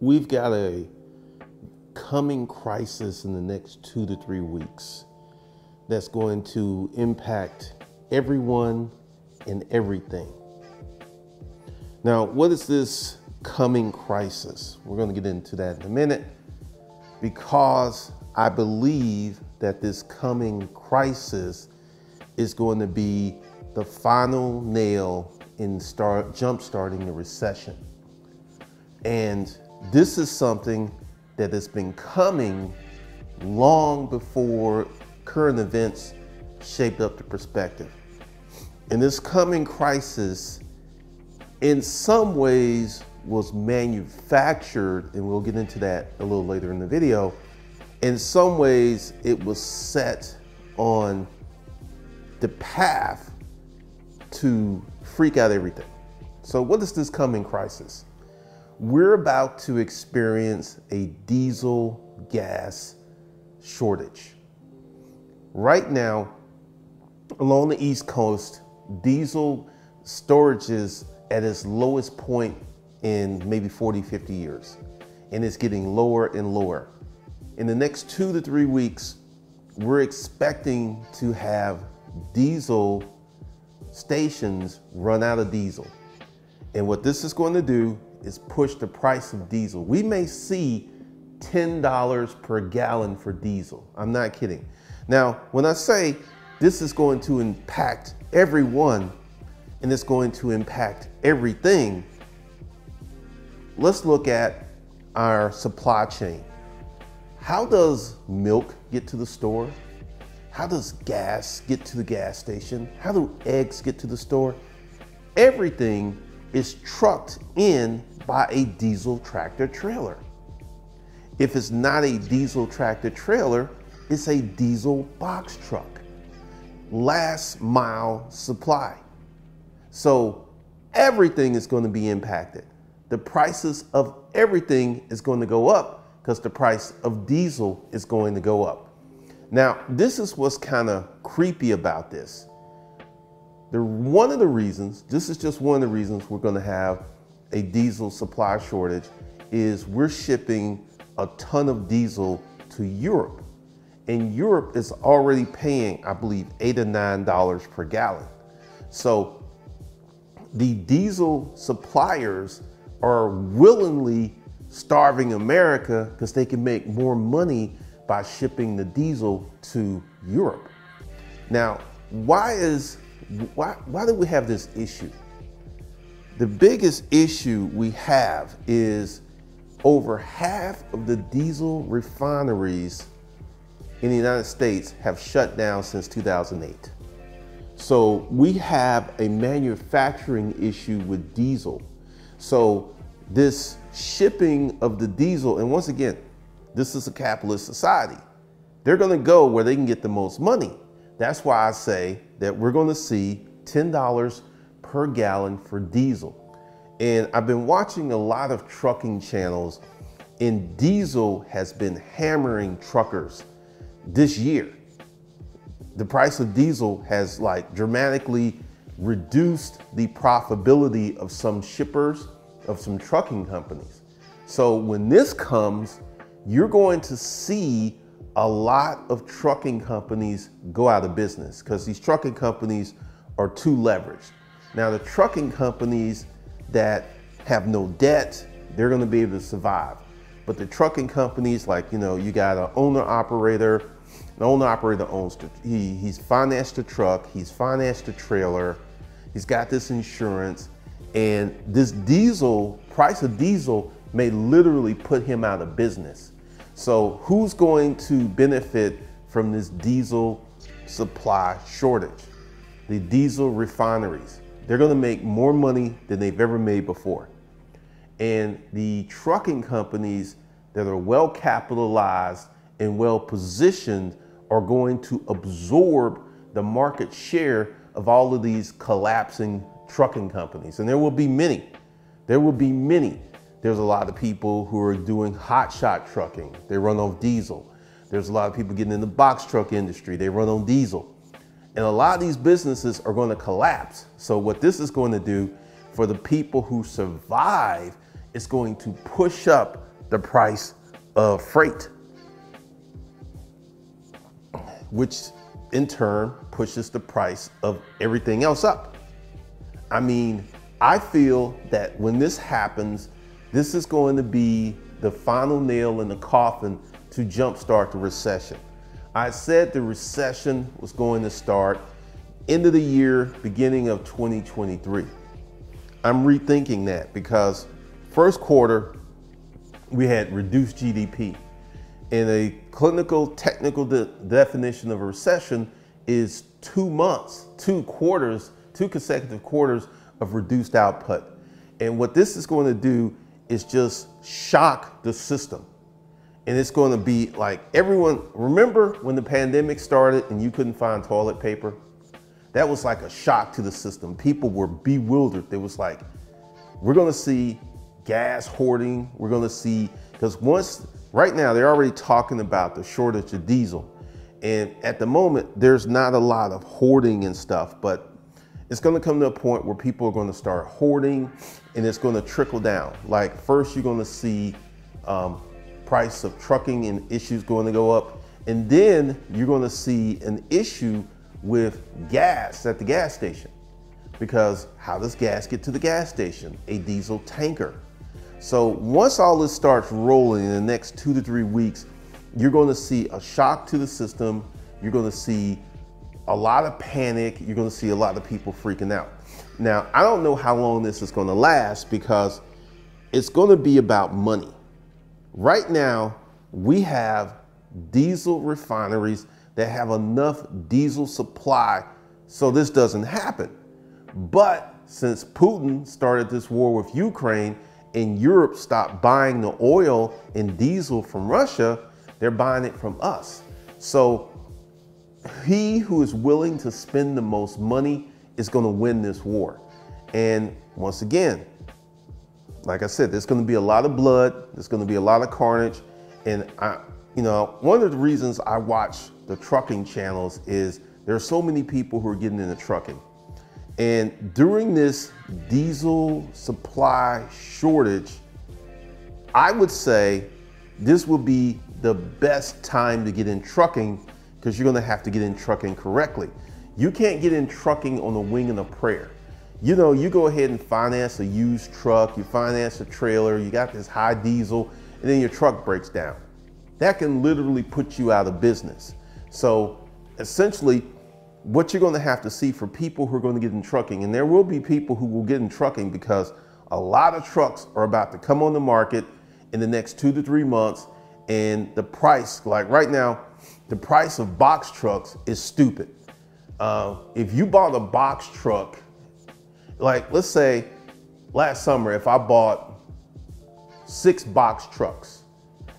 we've got a coming crisis in the next two to three weeks that's going to impact everyone and everything. Now, what is this coming crisis? We're going to get into that in a minute because I believe that this coming crisis is going to be the final nail in start jump starting the recession. And this is something that has been coming long before current events shaped up the perspective. And this coming crisis, in some ways, was manufactured, and we'll get into that a little later in the video. In some ways, it was set on the path to freak out everything. So, what is this coming crisis? We're about to experience a diesel gas shortage. Right now, along the East Coast, diesel storage is at its lowest point in maybe 40, 50 years. And it's getting lower and lower. In the next two to three weeks, we're expecting to have diesel stations run out of diesel. And what this is going to do is push the price of diesel. We may see $10 per gallon for diesel. I'm not kidding. Now, when I say this is going to impact everyone and it's going to impact everything, let's look at our supply chain. How does milk get to the store? How does gas get to the gas station? How do eggs get to the store? Everything is trucked in by a diesel tractor trailer. If it's not a diesel tractor trailer, it's a diesel box truck. Last mile supply. So everything is going to be impacted the prices of everything is going to go up because the price of diesel is going to go up. Now, this is what's kind of creepy about this. The, one of the reasons, this is just one of the reasons we're going to have a diesel supply shortage is we're shipping a ton of diesel to Europe. And Europe is already paying, I believe, eight or nine dollars per gallon. So the diesel suppliers are willingly starving America because they can make more money by shipping the diesel to Europe. Now, why is why why do we have this issue? The biggest issue we have is over half of the diesel refineries in the United States have shut down since 2008. So we have a manufacturing issue with diesel so this shipping of the diesel, and once again, this is a capitalist society. They're going to go where they can get the most money. That's why I say that we're going to see $10 per gallon for diesel. And I've been watching a lot of trucking channels, and diesel has been hammering truckers this year. The price of diesel has like dramatically reduced the profitability of some shippers, of some trucking companies. So when this comes, you're going to see a lot of trucking companies go out of business because these trucking companies are too leveraged. Now, the trucking companies that have no debt, they're going to be able to survive. But the trucking companies, like, you know, you got an owner operator, an owner operator owns, he, he's financed the truck, he's financed the trailer, He's got this insurance, and this diesel, price of diesel may literally put him out of business. So, who's going to benefit from this diesel supply shortage? The diesel refineries. They're going to make more money than they've ever made before. And the trucking companies that are well capitalized and well positioned are going to absorb the market share of all of these collapsing trucking companies. And there will be many. There will be many. There's a lot of people who are doing hot shot trucking. They run on diesel. There's a lot of people getting in the box truck industry. They run on diesel. And a lot of these businesses are going to collapse. So what this is going to do for the people who survive, it's going to push up the price of freight, which in turn pushes the price of everything else up. I mean, I feel that when this happens, this is going to be the final nail in the coffin to jumpstart the recession. I said the recession was going to start end of the year, beginning of 2023. I'm rethinking that because first quarter we had reduced GDP. And a clinical technical de- definition of a recession is two months, two quarters, two consecutive quarters of reduced output. And what this is going to do is just shock the system. And it's going to be like everyone, remember when the pandemic started and you couldn't find toilet paper? That was like a shock to the system. People were bewildered. It was like, we're going to see gas hoarding. We're going to see, because once, right now, they're already talking about the shortage of diesel. And at the moment, there's not a lot of hoarding and stuff, but it's going to come to a point where people are going to start hoarding and it's going to trickle down. Like first you're going to see um, price of trucking and issues going to go up. And then you're going to see an issue with gas at the gas station. Because how does gas get to the gas station? A diesel tanker. So once all this starts rolling in the next two to three weeks, you're going to see a shock to the system. You're going to see a lot of panic. You're going to see a lot of people freaking out. Now, I don't know how long this is going to last because it's going to be about money. Right now, we have diesel refineries that have enough diesel supply so this doesn't happen. But since Putin started this war with Ukraine and Europe stopped buying the oil and diesel from Russia, they're buying it from us. So he who is willing to spend the most money is going to win this war. And once again, like I said, there's going to be a lot of blood. There's going to be a lot of carnage. And I, you know, one of the reasons I watch the trucking channels is there are so many people who are getting into trucking. And during this diesel supply shortage, I would say this will be the best time to get in trucking because you're going to have to get in trucking correctly. You can't get in trucking on the wing and a prayer. You know, you go ahead and finance a used truck, you finance a trailer, you got this high diesel, and then your truck breaks down. That can literally put you out of business. So essentially, what you're going to have to see for people who are going to get in trucking, and there will be people who will get in trucking because a lot of trucks are about to come on the market in the next two to three months, and the price, like right now, the price of box trucks is stupid. Uh, if you bought a box truck, like let's say last summer, if I bought six box trucks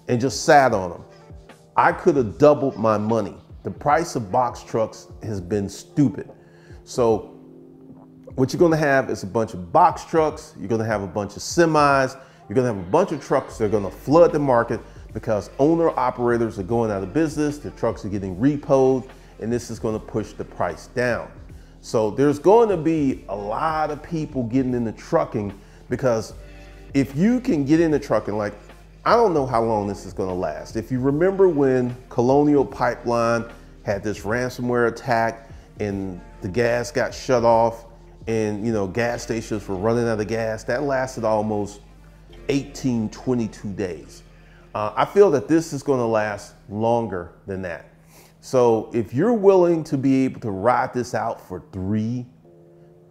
and just sat on them, I could have doubled my money. The price of box trucks has been stupid. So what you're gonna have is a bunch of box trucks, you're gonna have a bunch of semis, you're gonna have a bunch of trucks that are gonna flood the market because owner operators are going out of business, the trucks are getting repoed, and this is going to push the price down. So there's going to be a lot of people getting into trucking because if you can get into trucking, like I don't know how long this is going to last. If you remember when Colonial Pipeline had this ransomware attack and the gas got shut off and you know gas stations were running out of gas, that lasted almost 18, 22 days. Uh, I feel that this is going to last longer than that. So if you're willing to be able to ride this out for three,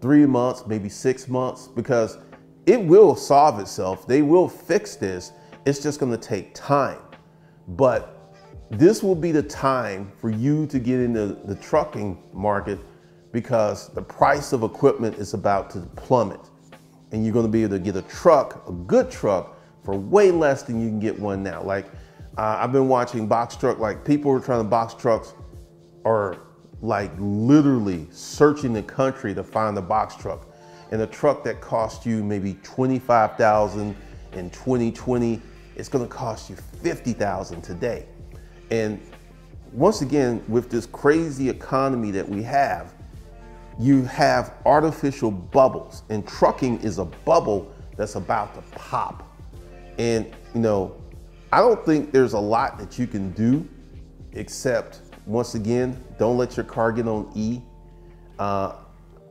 three months, maybe six months, because it will solve itself. They will fix this. It's just going to take time. But this will be the time for you to get into the trucking market because the price of equipment is about to plummet. And you're going to be able to get a truck, a good truck, for way less than you can get one now. Like uh, I've been watching box truck, like people are trying to box trucks are like literally searching the country to find a box truck. And a truck that cost you maybe 25,000 in 2020, it's gonna cost you 50,000 today. And once again, with this crazy economy that we have, you have artificial bubbles and trucking is a bubble that's about to pop. And, you know, I don't think there's a lot that you can do except, once again, don't let your car get on E. Uh,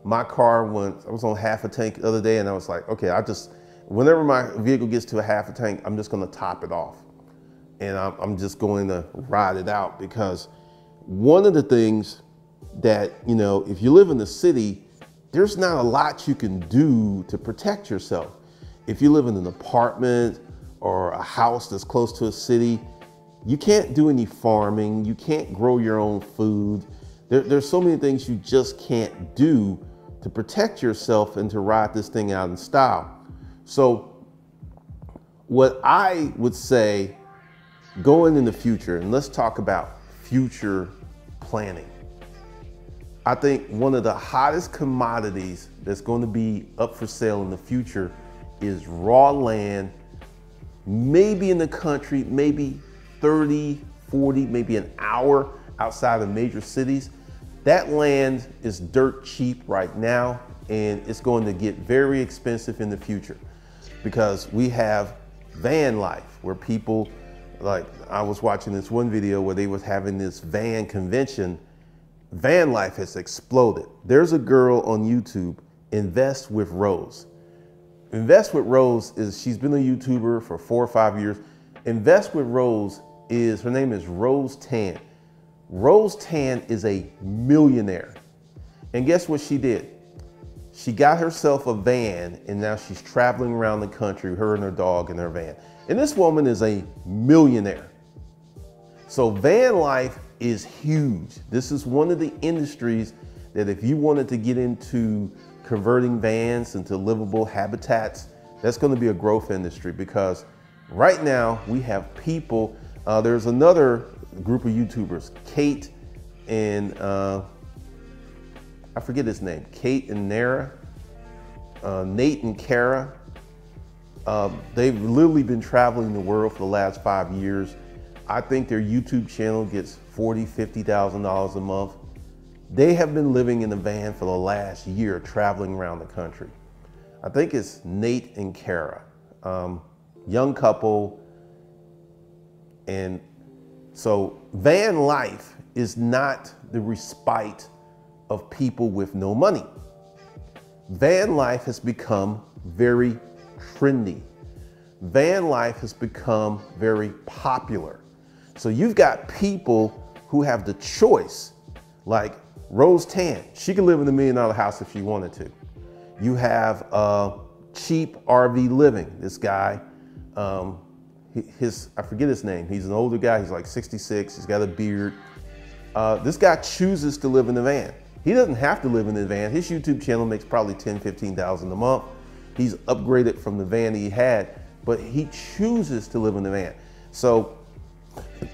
my car, when I was on half a tank the other day, and I was like, okay, I just, whenever my vehicle gets to a half a tank, I'm just gonna top it off. And I'm, I'm just going to ride it out because one of the things that, you know, if you live in the city, there's not a lot you can do to protect yourself. If you live in an apartment or a house that's close to a city, you can't do any farming, you can't grow your own food. There, there's so many things you just can't do to protect yourself and to ride this thing out in style. So, what I would say going in the future, and let's talk about future planning. I think one of the hottest commodities that's going to be up for sale in the future is raw land, maybe in the country, maybe 30, 40, maybe an hour outside of major cities. That land is dirt cheap right now, and it's going to get very expensive in the future because we have van life where people, like I was watching this one video where they was having this van convention. Van life has exploded. There's a girl on YouTube, Invest with Rose. Invest with Rose is, she's been a YouTuber for four or five years. Invest with Rose is, her name is Rose Han. Rose Han is a millionaire. And guess what she did? She got herself a van and now she's traveling around the country, her and her dog in her van. And this woman is a millionaire. So van life is huge. This is one of the industries that if you wanted to get into converting vans into livable habitats, that's going to be a growth industry because right now we have people. Uh, there's another group of YouTubers, Kate and uh, I forget his name, Kate and Nara, uh, Nate and Kara. Um, they've literally been traveling the world for the last five years. I think their YouTube channel gets forty, fifty thousand dollars a month. They have been living in a van for the last year, traveling around the country. I think it's Nate and Kara, um, young couple. And so van life is not the respite of people with no money. Van life has become very trendy. Van life has become very popular. So you've got people who have the choice, like Rose Han, she could live in a million dollar house if she wanted to. You have uh, cheap RV living. This guy, um, his I forget his name. He's an older guy. He's like 66. He's got a beard. Uh, this guy chooses to live in the van. He doesn't have to live in the van. His YouTube channel makes probably 10, 15,000 a month. He's upgraded from the van he had, but he chooses to live in the van. So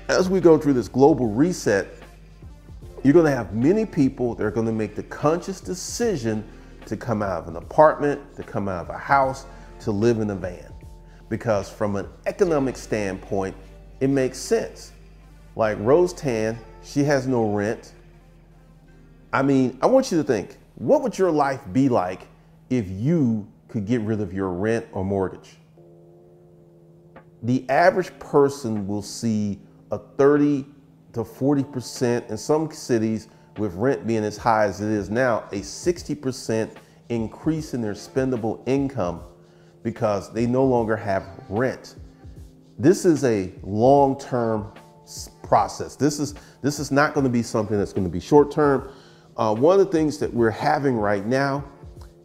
as we go through this global reset, you're going to have many people that are going to make the conscious decision to come out of an apartment, to come out of a house, to live in a van. Because from an economic standpoint, it makes sense. Like Rose Han, she has no rent. I mean, I want you to think, what would your life be like if you could get rid of your rent or mortgage? The average person will see a 30 to 40% in some cities with rent being as high as it is now, a 60% increase in their spendable income because they no longer have rent. This is a long-term process. This is, this is not gonna be something that's gonna be short-term. Uh, one of the things that we're having right now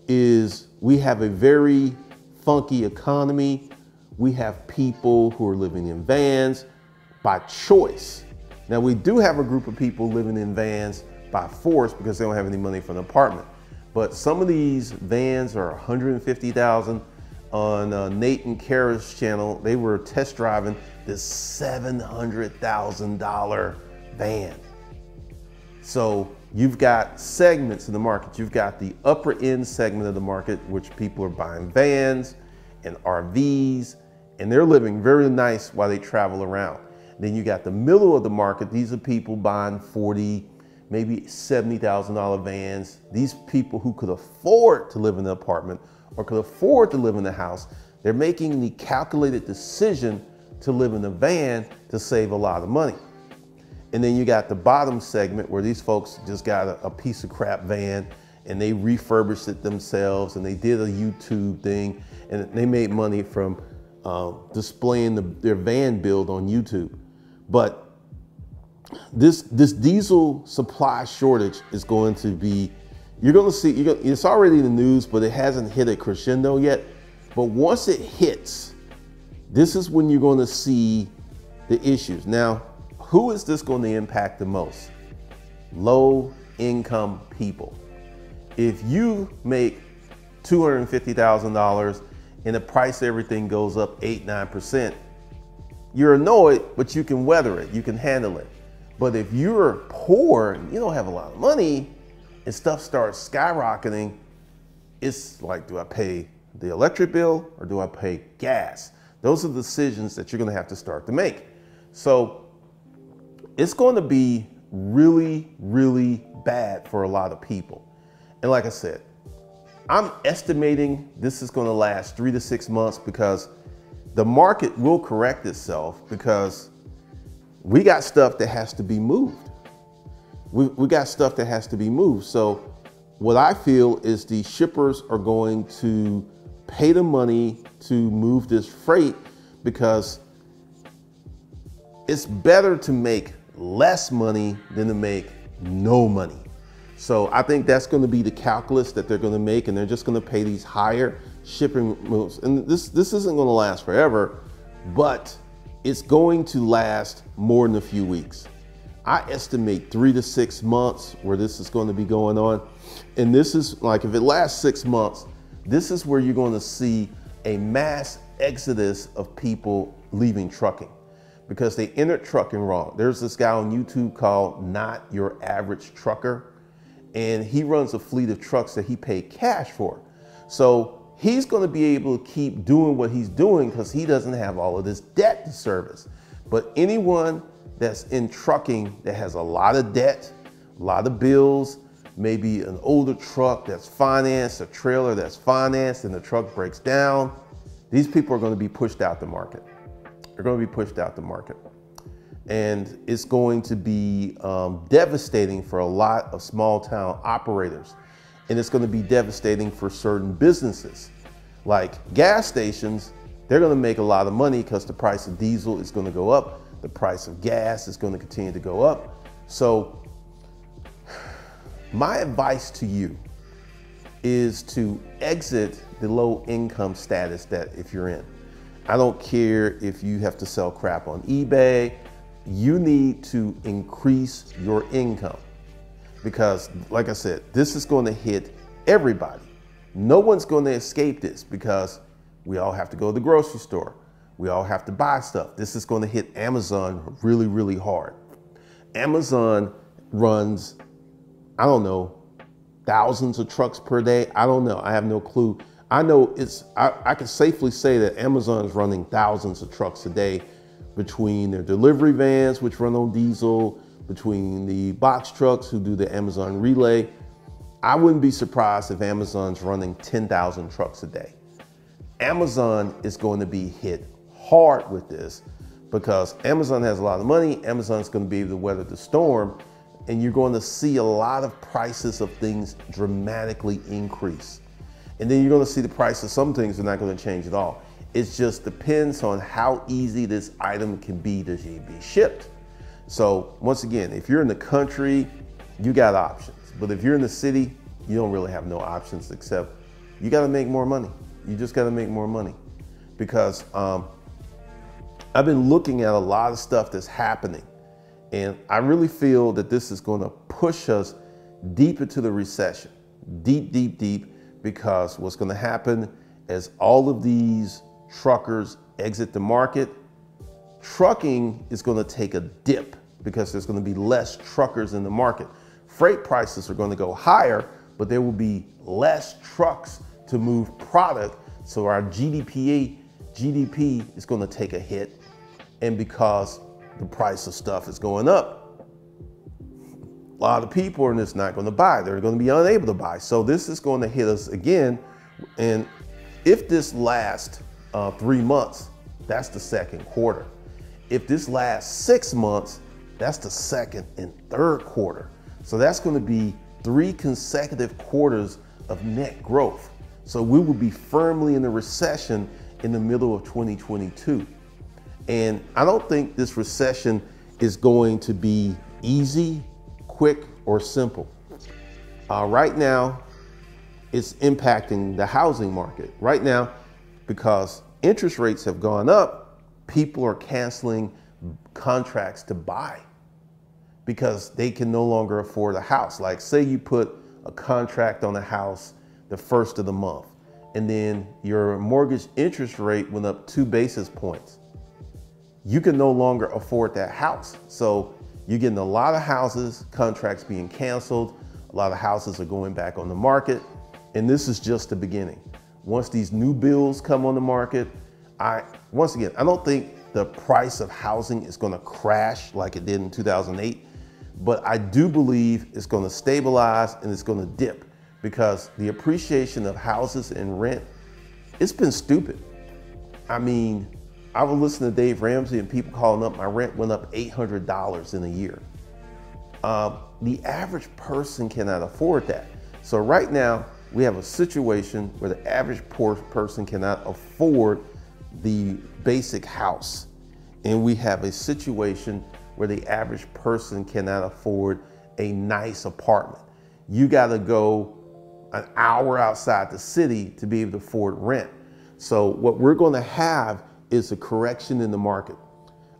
is we have a very funky economy. We have people who are living in vans by choice. Now we do have a group of people living in vans by force because they don't have any money for an apartment. But some of these vans are 150,000. On uh, Nate and Kara's channel, they were test driving this $700,000 van. So you've got segments in the market. You've got the upper end segment of the market, which people are buying vans and RVs, and they're living very nice while they travel around. Then you got the middle of the market. These are people buying 40, maybe $70,000 vans. These people who could afford to live in an apartment or could afford to live in a house, they're making the calculated decision to live in a van to save a lot of money. And then you got the bottom segment where these folks just got a, a piece of crap van and they refurbished it themselves and they did a YouTube thing and they made money from uh, displaying the, their van build on YouTube. But this this diesel supply shortage is going to be you're going to see gonna, it's already in the news but it hasn't hit a crescendo yet. But once it hits this is when you're going to see the issues. Now who is this going to impact the most? Low income people. If you make $250,000 and the price of everything goes up 8 9% you're annoyed but you can weather it you can handle it but if you're poor, and you don't have a lot of money, and stuff starts skyrocketing, it's like, do I pay the electric bill or do I pay gas? Those are the decisions that you're gonna have to start to make. So it's going to be really, really bad for a lot of people. And like I said, I'm estimating this is going to last three to six months because the market will correct itself because we got stuff that has to be moved. We, we got stuff that has to be moved. So what I feel is the shippers are going to pay the money to move this freight because it's better to make less money than to make no money. So I think that's going to be the calculus that they're going to make, and they're just going to pay these higher shipping moves. And this this isn't going to last forever, but it's going to last more than a few weeks. I estimate three to six months where this is going to be going on. And this is like, if it lasts six months, this is where you're going to see a mass exodus of people leaving trucking because they entered trucking wrong. There's this guy on YouTube called Not Your Average Trucker, and he runs a fleet of trucks that he paid cash for. So he's going to be able to keep doing what he's doing because he doesn't have all of this debt to service. But anyone that's in trucking that has a lot of debt, a lot of bills, maybe an older truck that's financed, a trailer that's financed, and the truck breaks down, these people are going to be pushed out the market. They're going to be pushed out the market. And it's going to be um, devastating for a lot of small town operators and it's going to be devastating for certain businesses. Like gas stations, they're going to make a lot of money because the price of diesel is going to go up, the price of gas is going to continue to go up. So, my advice to you is to exit the low income status that if you're in. I don't care if you have to sell crap on eBay, you need to increase your income because, like I said, this is going to hit everybody. No one's going to escape this because we all have to go to the grocery store. We all have to buy stuff. This is going to hit Amazon really, really hard. Amazon runs, I don't know, thousands of trucks per day. I don't know. I have no clue. I know it's, I, I can safely say that Amazon is running thousands of trucks a day between their delivery vans, which run on diesel, between the box trucks who do the Amazon relay. I wouldn't be surprised if Amazon's running 10,000 trucks a day. Amazon is going to be hit hard with this because Amazon has a lot of money. Amazon's going to be able to weather the storm, and you're going to see a lot of prices of things dramatically increase. And then you're going to see the price of some things are not going to change at all. It just depends on how easy this item can be to be shipped. So once again, if you're in the country, you got options. But if you're in the city, you don't really have no options except you got to make more money. You just got to make more money because um, I've been looking at a lot of stuff that's happening, and I really feel that this is going to push us deep into the recession, deep, deep, deep. Because what's going to happen as all of these truckers exit the market, trucking is going to take a dip because there's going to be less truckers in the market. Freight prices are going to go higher, but there will be less trucks to move product. So our GDP, GDP is going to take a hit. And because the price of stuff is going up, a lot of people are just not going to buy. They're going to be unable to buy. So this is going to hit us again. And if this lasts uh, three months, that's the second quarter. If this lasts six months, that's the second and third quarter. So that's going to be three consecutive quarters of net growth. So we will be firmly in the recession in the middle of 2022. And I don't think this recession is going to be easy, quick, or simple. Uh, right now, it's impacting the housing market. Right now, because interest rates have gone up, people are canceling contracts to buy because they can no longer afford a house. Like, say you put a contract on a house the first of the month, and then your mortgage interest rate went up two basis points. You can no longer afford that house. So you're getting a lot of houses, contracts being canceled, a lot of houses are going back on the market, and this is just the beginning. Once these new bills come on the market, I once again, I don't think the price of housing is going to crash like it did in 2008, but I do believe it's going to stabilize and it's going to dip because the appreciation of houses and rent, it's been stupid. I mean, I was listening to Dave Ramsey and people calling up, my rent went up $800 in a year. Uh, the average person cannot afford that. So right now, we have a situation where the average poor person cannot afford the basic house. And we have a situation where the average person cannot afford a nice apartment. You got to go an hour outside the city to be able to afford rent. So what we're going to have is a correction in the market.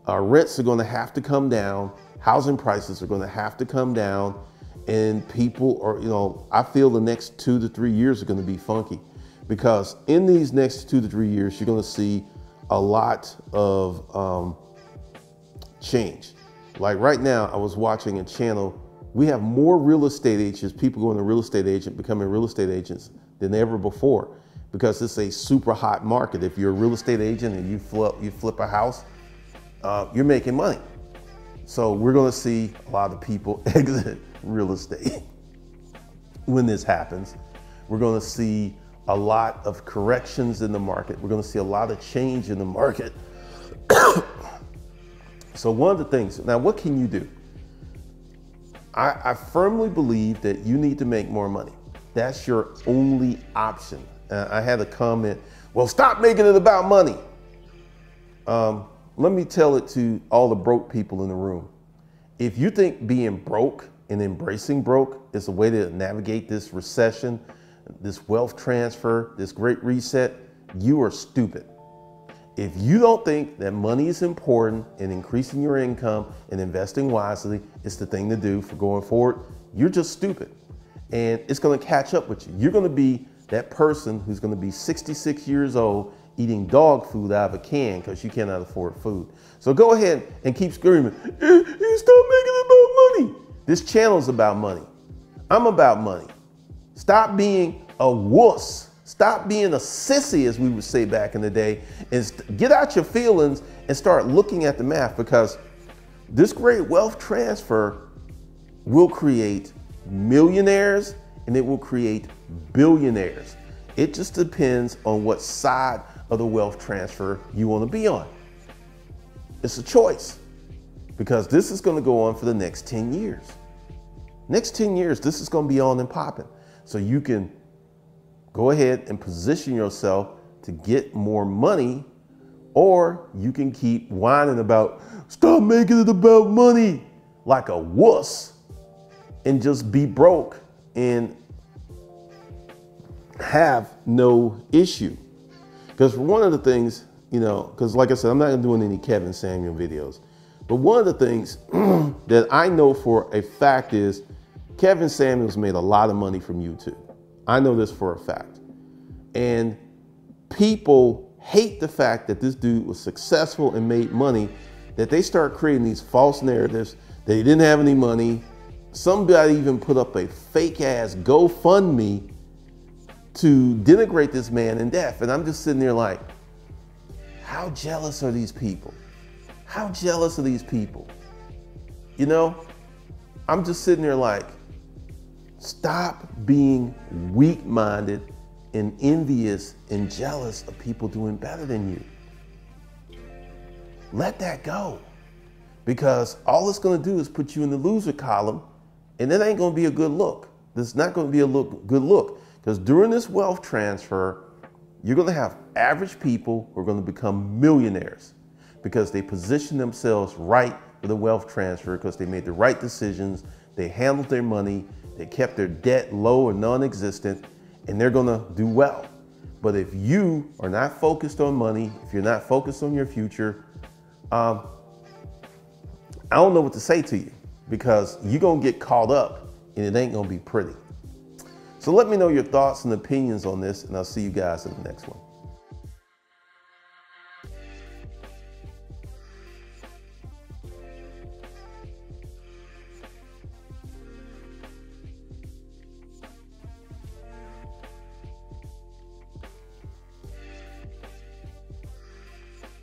Uh, rents are going to have to come down. Housing prices are going to have to come down. And people are, you know, I feel the next two to three years are going to be funky because in these next two to three years, you're going to see a lot of um, change. Like right now, I was watching a channel we have more real estate agents, people going to real estate agent, becoming real estate agents than ever before because it's a super hot market. If you're a real estate agent and you flip, you flip a house, uh, you're making money. So we're going to see a lot of people exit real estate when this happens. We're going to see a lot of corrections in the market. We're going to see a lot of change in the market. So one of the things, now what can you do? I, I firmly believe that you need to make more money. That's your only option. Uh, I had a comment, well, stop making it about money. Um, let me tell it to all the broke people in the room. If you think being broke and embracing broke is a way to navigate this recession, this wealth transfer, this great reset, you are stupid. If you don't think that money is important in increasing your income and investing wisely, is the thing to do for going forward, you're just stupid. And it's gonna catch up with you. You're gonna be that person who's gonna be 66 years old eating dog food out of a can because you cannot afford food. So go ahead and keep screaming, you stop making it about money. This channel is about money. I'm about money. Stop being a wuss Stop being a sissy, as we would say back in the day, and get out your feelings and start looking at the math because this great wealth transfer will create millionaires and it will create billionaires. It just depends on what side of the wealth transfer you want to be on. It's a choice because this is going to go on for the next 10 years. Next 10 years, this is going to be on and popping. So you can go ahead and position yourself to get more money, or you can keep whining about, stop making it about money like a wuss and just be broke and have no issue. Because one of the things, you know, because like I said, I'm not doing any Kevin Samuel videos, but one of the things that I know for a fact is Kevin Samuels made a lot of money from YouTube. I know this for a fact. And people hate the fact that this dude was successful and made money, that they start creating these false narratives that he didn't have any money. Somebody even put up a fake ass GoFundMe to denigrate this man in death. And I'm just sitting there like, how jealous are these people? How jealous are these people? You know, I'm just sitting there like, Stop being weak minded and envious and jealous of people doing better than you. let that go. Because all it's going to do is put you in the loser column, and it ain't going to be a good look. This is not going to be a look, good look. Because during this wealth transfer, you're going to have average people who are going to become millionaires because they position themselves right for the wealth transfer because they made the right decisions, they handled their money, they kept their debt low or non existent, and they're to do well. But if you are not focused on money, if you're not focused on your future, um, I don't know what to say to you because you're to get caught up and it ain't to be pretty. So let me know your thoughts and opinions on this, and I'll see you guys in the next one.